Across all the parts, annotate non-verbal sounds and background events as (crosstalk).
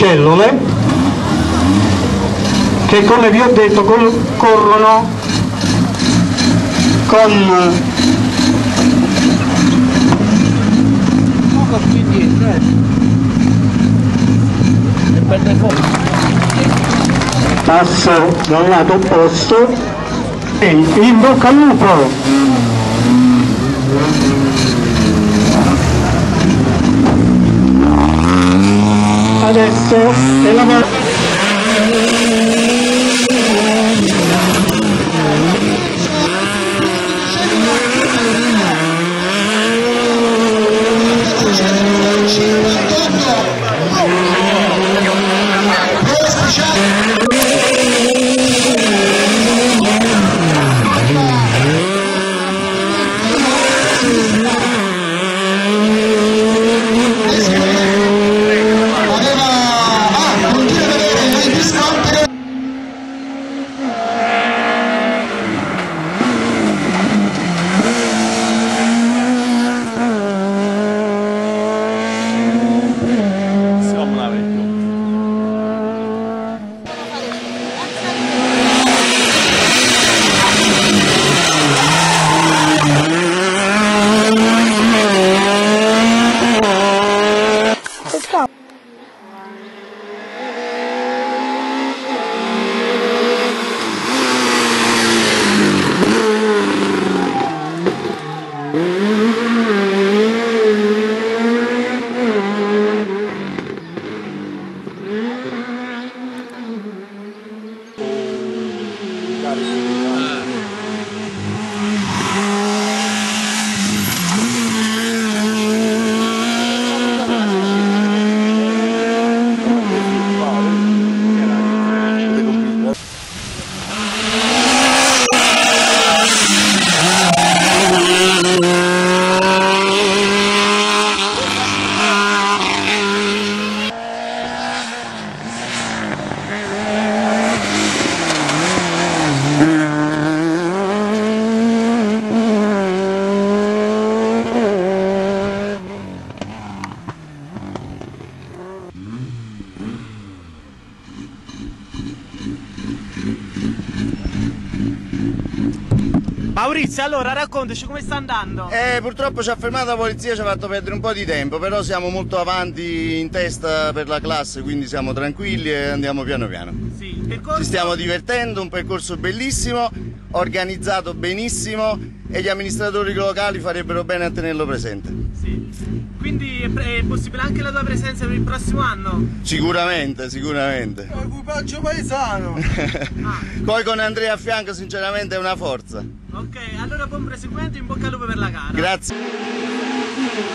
cellule che come vi ho detto corrono con passo dal lato opposto e in bocca al lupo adesso è la Maurizio, allora raccontaci come sta andando. Eh, purtroppo ci ha fermato la polizia, ci ha fatto perdere un po' di tempo, però siamo molto avanti in testa per la classe, quindi siamo tranquilli e andiamo piano piano. Sì, percorso... Ci stiamo divertendo, un percorso bellissimo, organizzato benissimo e gli amministratori locali farebbero bene a tenerlo presente. Sì. Quindi è possibile anche la tua presenza per il prossimo anno? Sicuramente, sicuramente. Equipaggio paesano! ah. (laughs) Poi con Andrea a fianco sinceramente è una forza. Ok, allora buon proseguimento in bocca al lupo per la gara. Grazie.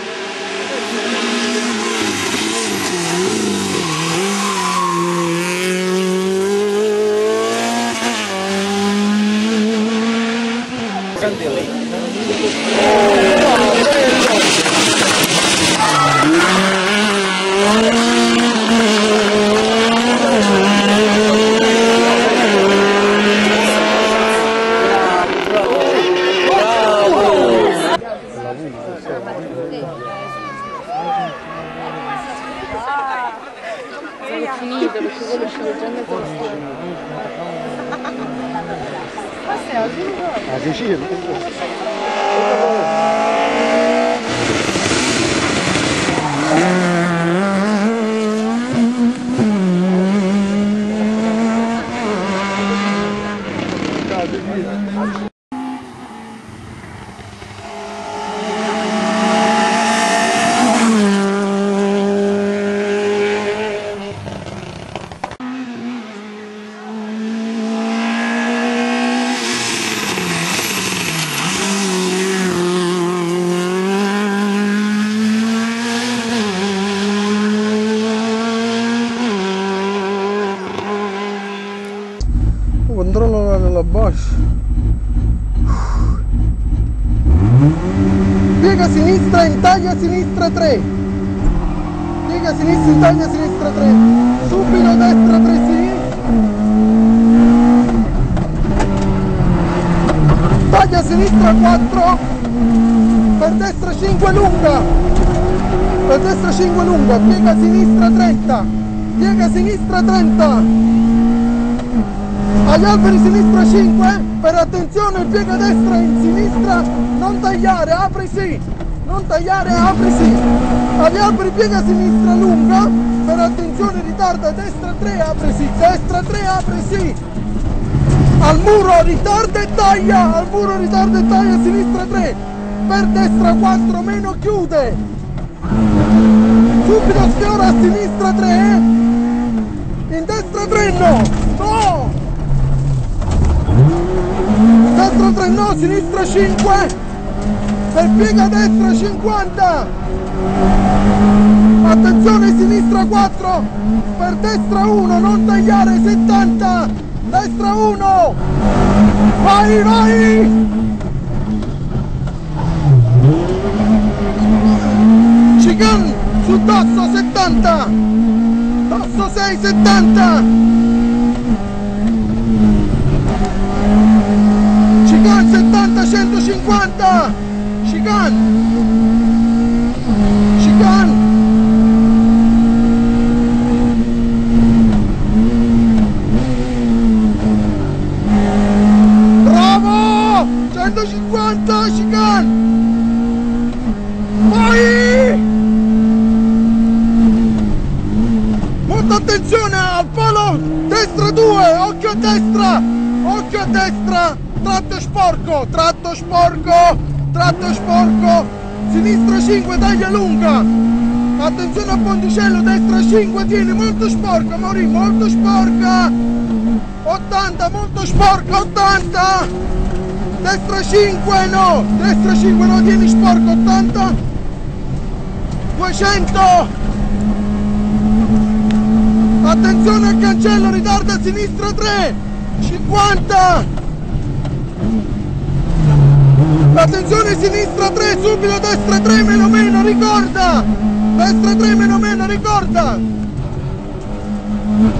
Ma sei piega sinistra in taglia sinistra 3 piega sinistra in taglia sinistra 3 subito destra 3 sinistra taglia sinistra 4 per destra 5 lunga. Per destra 5 lunga. Piega sinistra 30 piega sinistra 30 agli alberi sinistra 5 per attenzione piega destra in sinistra non tagliare apri sì non tagliare apri sì. Agli alberi piega sinistra lunga per attenzione ritarda destra 3 apri sì destra 3 apri sì. Al muro ritarda e taglia al muro ritarda e taglia sinistra 3 per destra 4 meno chiude. Subito sfiora a sinistra 3 in destra 3 no no destra 3 no sinistra 5 per piega destra 50 attenzione sinistra 4 per destra 1 non tagliare 70 destra 1 vai vai. Chicane su Tasso 70 Tasso 6 70 Chicane 70 150 Chicane Chicane Bravo 150 Chicane Vai! Molta attenzione al palo! Destra 2, occhio a destra! Occhio a destra! Tratto sporco, tratto sporco, tratto sporco! Sinistra 5, taglia lunga! Attenzione a ponticello, destra 5, tieni molto sporca, Mauri, molto sporca! 80, molto sporca, 80! Destra 5 no! Destra 5 no, tieni sporco 80! 200! Attenzione al cancello, ritarda a sinistra 3! 50! Attenzione sinistra 3, subito destra 3 meno meno, ricorda! Destra 3 meno meno, ricorda!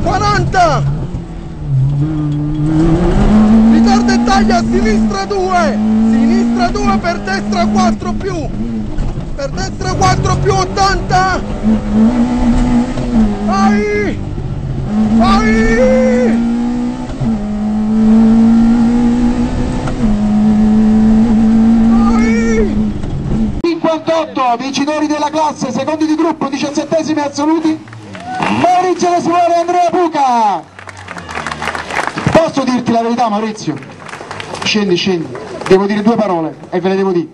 40! Ritarda e taglia sinistra 2 sinistra 2 per destra 4 più per destra 4 più 80 vai vai vai 58 vincitori della classe, secondi di gruppo, diciassettesimi assoluti, Maurizio De Simone e Andrea Buca. Posso dirti la verità Maurizio? Scendi, scendi, devo dire due parole e ve le devo dire.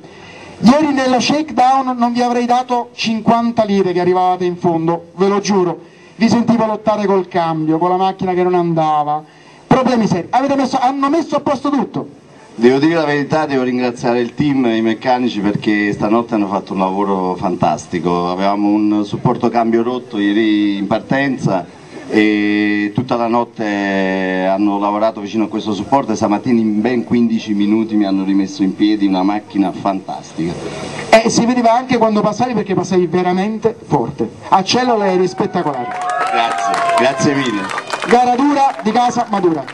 Ieri nello shakedown non vi avrei dato 50 lire che arrivavate in fondo, ve lo giuro. Vi sentivo lottare col cambio, con la macchina che non andava. Problemi seri. Messo, hanno messo a posto tutto. Devo dire la verità, devo ringraziare il team i meccanici perché stanotte hanno fatto un lavoro fantastico. Avevamo un supporto cambio rotto ieri in partenza e tutta la notte hanno lavorato vicino a questo supporto e stamattina in ben 15 minuti mi hanno rimesso in piedi una macchina fantastica. E si vedeva anche quando passavi perché passavi veramente forte. A cellule eri spettacolare. Grazie, grazie mille. Gara dura di casa madura.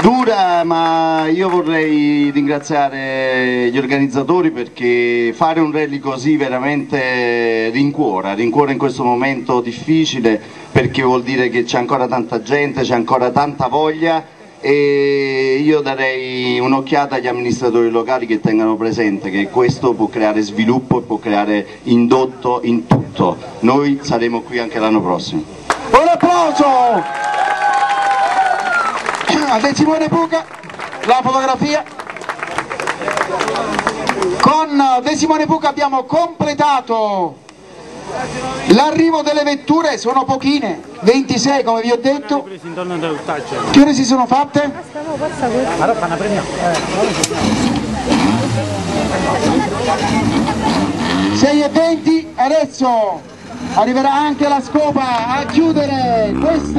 Dura, ma io vorrei ringraziare gli organizzatori perché fare un rally così veramente rincuora, rincuora in questo momento difficile perché vuol dire che c'è ancora tanta gente, c'è ancora tanta voglia e io darei un'occhiata agli amministratori locali che tengano presente che questo può creare sviluppo e può creare indotto in tutto. Noi saremo qui anche l'anno prossimo. Un applauso a De Simone Buca, la fotografia. Con De Simone Buca abbiamo completato l'arrivo delle vetture, sono pochine, 26 come vi ho detto. Che ore si sono fatte? 6 e 20, adesso arriverà anche la scopa a chiudere questa